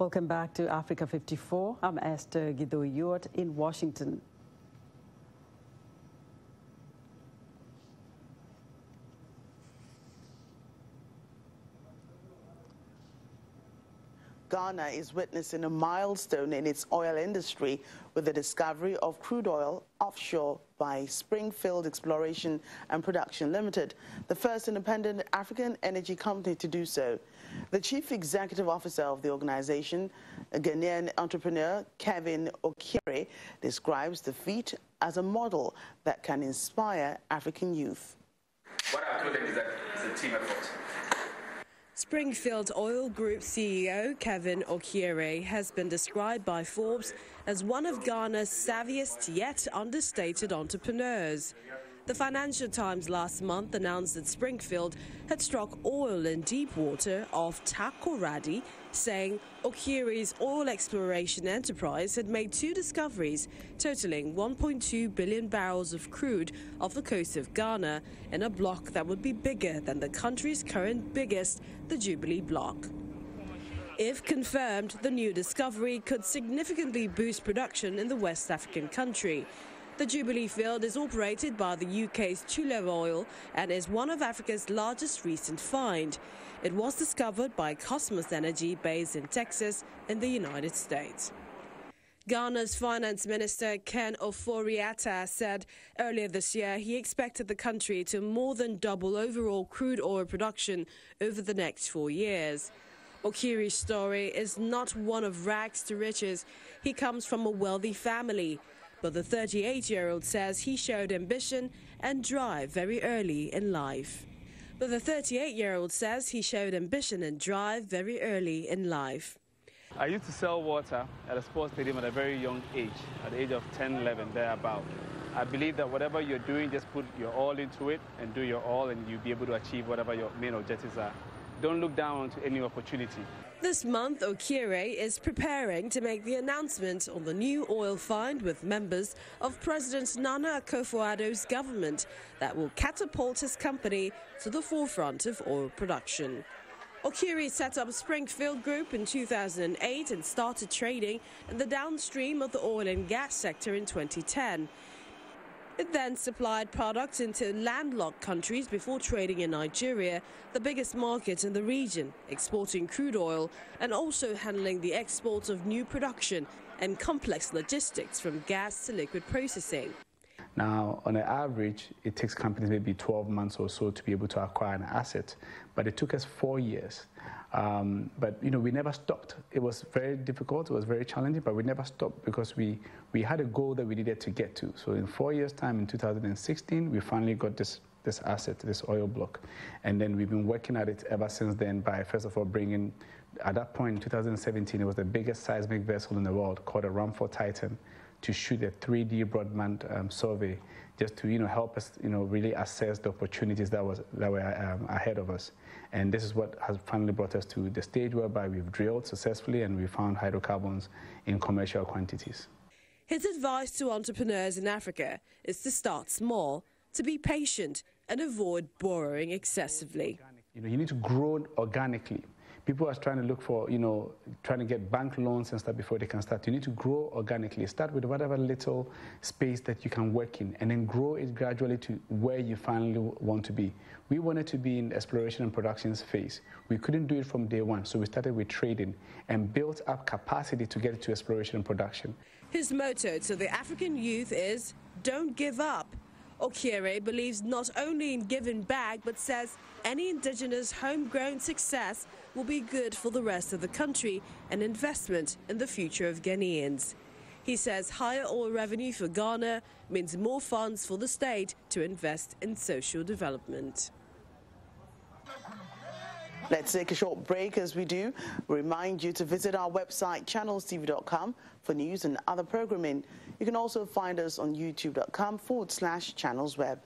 Welcome back to Africa 54. I'm Esther Githui in Washington. Ghana is witnessing a milestone in its oil industry with the discovery of crude oil offshore by Springfield Exploration and Production Limited, the first independent African energy company to do so. The chief executive officer of the organization, a Ghanaian entrepreneur Kevin Okyere, describes the feat as a model that can inspire African youth. What I've told is that it's a team effort. Springfield Oil Group CEO Kevin Okyere has been described by Forbes as one of Ghana's savviest yet understated entrepreneurs. The Financial Times last month announced that Springfield had struck oil in deep water off Takoradi, saying Okyere's oil exploration enterprise had made two discoveries totaling 1.2 billion barrels of crude off the coast of Ghana in a block that would be bigger than the country's current biggest, the Jubilee Block. If confirmed, the new discovery could significantly boost production in the West African country. The Jubilee field is operated by the UK's Tullow Oil and is one of Africa's largest recent find. It was discovered by Kosmos Energy based in Texas in the United States. Ghana's finance minister Ken Ofori-Atta said earlier this year he expected the country to more than double overall crude oil production over the next four years. Okyere's story is not one of rags to riches. He comes from a wealthy family. But the 38 year old says he showed ambition and drive very early in life. But the 38 year old says he showed ambition and drive very early in life. I used to sell water at a sports stadium at a very young age, at the age of 10, 11, thereabout. I believe that whatever you're doing, just put your all into it and do your all, and you'll be able to achieve whatever your main objectives are. Don't look down to any opportunity. This month, Okyere is preparing to make the announcement on the new oil find with members of President Nana Akufo-Addo's government that will catapult his company to the forefront of oil production. Okyere set up Springfield Group in 2008 and started trading in the downstream of the oil and gas sector in 2010. It then supplied products into landlocked countries before trading in Nigeria, the biggest market in the region, exporting crude oil and also handling the exports of new production and complex logistics from gas to liquid processing. Now, on an average, it takes companies maybe 12 months or so to be able to acquire an asset, but it took us four years. Um, but you know, we never stopped. It was very difficult. It was very challenging, but we never stopped because we we had a goal that we needed to get to. So in four years' time, in 2016, we finally got this this asset, this oil block, and then we've been working at it ever since then. By first of all bringing, at that point in 2017, it was the biggest seismic vessel in the world called a Ramform Titan to shoot a 3D broadband um, survey just to you know help us you know really assess the opportunities that was that were um, ahead of us. And this is what has finally brought us to the stage whereby we've drilled successfully and we found hydrocarbons in commercial quantities. His advice to entrepreneurs in Africa is to start small, to be patient, and avoid borrowing excessively. You know, you need to grow organically people are trying to look for, you know, trying to get bank loans and stuff before they can start. You need to grow organically. Start with whatever little space that you can work in and then grow it gradually to where you finally want to be. We wanted to be in exploration and productions phase. We couldn't do it from day one, so we started with trading and built up capacity to get to exploration and production. His motto to the African youth is don't give up. Okyere believes not only in giving back, but says any indigenous homegrown success will be good for the rest of the country and investment in the future of Ghanaians. He says higher oil revenue for Ghana means more funds for the state to invest in social development. Let's take a short break as we do. Remind you to visit our website, channelstv.com, for news and other programming. You can also find us on youtube.com forward slash channelsweb.